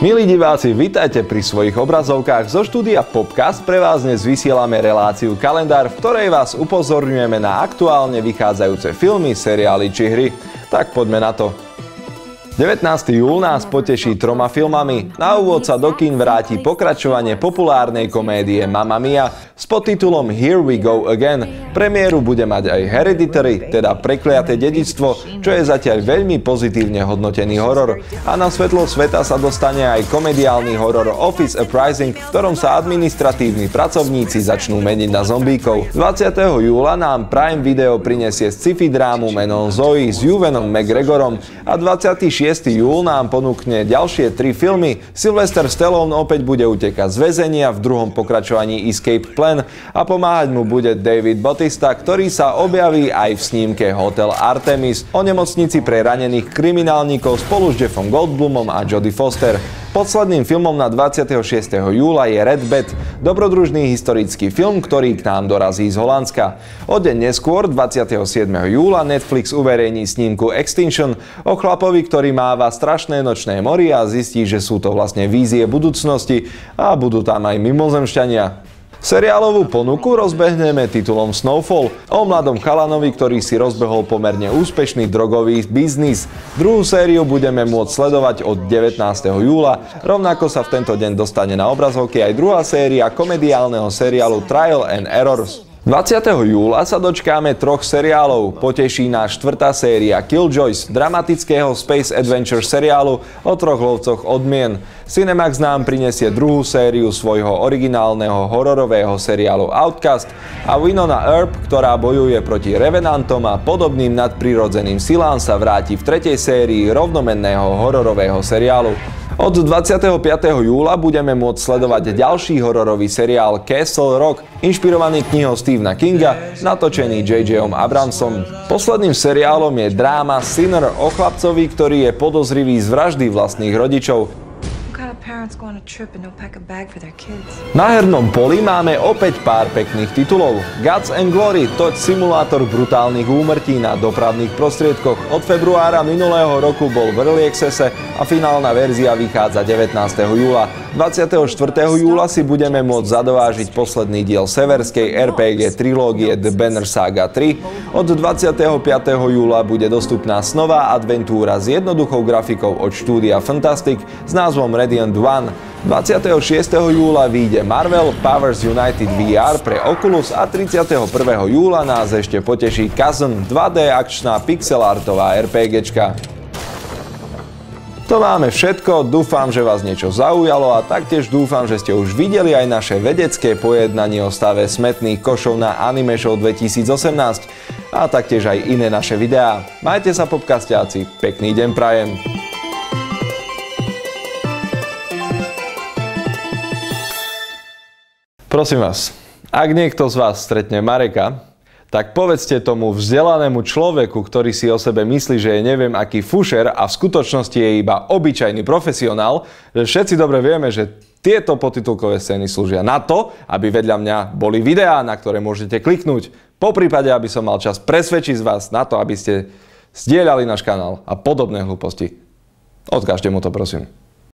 Milí diváci, vitajte pri svojich obrazovkách. Zo štúdia Popcast pre vás dnes vysielame reláciu Kalendár, v ktorej vás upozorňujeme na aktuálne vychádzajúce filmy, seriály či hry. Tak poďme na to. 19. júl nás poteší troma filmami. Na úvod sa do kín vráti pokračovanie populárnej komédie Mamma Mia s podtitulom Here We Go Again. Premiéru bude mať aj Hereditary, teda prekliaté dedičstvo, čo je zatiaľ veľmi pozitívne hodnotený horor. A na svetlo sveta sa dostane aj komediálny horor Office Uprising, v ktorom sa administratívni pracovníci začnú meniť na zombíkov. 20. júla nám Prime Video prinesie sci-fi drámu menom Zoe s Juvenom McGregorom a 26 6. júl nám ponúkne ďalšie tri filmy. Sylvester Stallone opäť bude utekať z väzenia v druhom pokračovaní Escape Plan a pomáhať mu bude David Bautista, ktorý sa objaví aj v snímke Hotel Artemis o nemocnici pre ranených kriminálnikov spolu s Jeffom Goldblumom a Jodie Foster. Posledným filmom na 26. júla je Red Bed, dobrodružný historický film, ktorý k nám dorazí z Holandska. O deň neskôr, 27. júla, Netflix uverejní snímku Extinction o chlapovi, ktorý máva strašné nočné mori a zistí, že sú to vlastne vízie budúcnosti a budú tam aj mimozemšťania. Seriálovú ponuku rozbehneme titulom Snowfall o mladom chalanovi, ktorý si rozbehol pomerne úspešný drogový biznis. Druhú sériu budeme môcť sledovať od 19. júla. Rovnako sa v tento deň dostane na obrazovky aj druhá séria komediálneho seriálu Trial and Errors. 20. júla sa dočkáme troch seriálov. Poteší nás štvrtá séria Killjoys, dramatického Space Adventure seriálu o troch lovcoch odmien. Cinemax nám prinesie druhú sériu svojho originálneho hororového seriálu Outcast a Winona Earp, ktorá bojuje proti revenantom a podobným nadprirodzeným silám sa vráti v tretej sérii rovnomenného hororového seriálu. Od 25. júla budeme môcť sledovať ďalší hororový seriál Castle Rock, inšpirovaný knihou Stephena Kinga, natočený J.J.om Abramsom. Posledným seriálom je dráma Sinner o chlapcovi, ktorý je podozrivý z vraždy vlastných rodičov. Na hernom poli máme opäť pár pekných titulov. Guts and Glory, toť simulátor brutálnych úmrtí na dopravných prostriedkoch. Od februára minulého roku bol v Early Accesse a finálna verzia vychádza 19. júla. 24. júla si budeme môcť zadovážiť posledný diel severskej RPG trilógie The Banner Saga 3. Od 25. júla bude dostupná snová adventúra s jednoduchou grafikou od štúdia Fantastic s názvom Radiant One. 26. júla vyjde Marvel Powers United VR pre Oculus a 31. júla nás ešte poteší Cousin 2D akčná pixelartová RPGčka. To máme všetko, dúfam, že vás niečo zaujalo a taktiež dúfam, že ste už videli aj naše vedecké pojednanie o stave smetných košov na Anime Show 2018 a taktiež aj iné naše videá. Majte sa popkastiaci, pekný deň prajem. Prosím vás, ak niekto z vás stretne Mareka, tak povedzte tomu vzdelanému človeku, ktorý si o sebe myslí, že je neviem aký fušer a v skutočnosti je iba obyčajný profesionál, že všetci dobre vieme, že tieto potitulkové scény slúžia na to, aby vedľa mňa boli videá, na ktoré môžete kliknúť. Po prípade, aby som mal čas presvedčiť z vás na to, aby ste zdieľali náš kanál a podobné hlúposti. Odkážte mu to, prosím.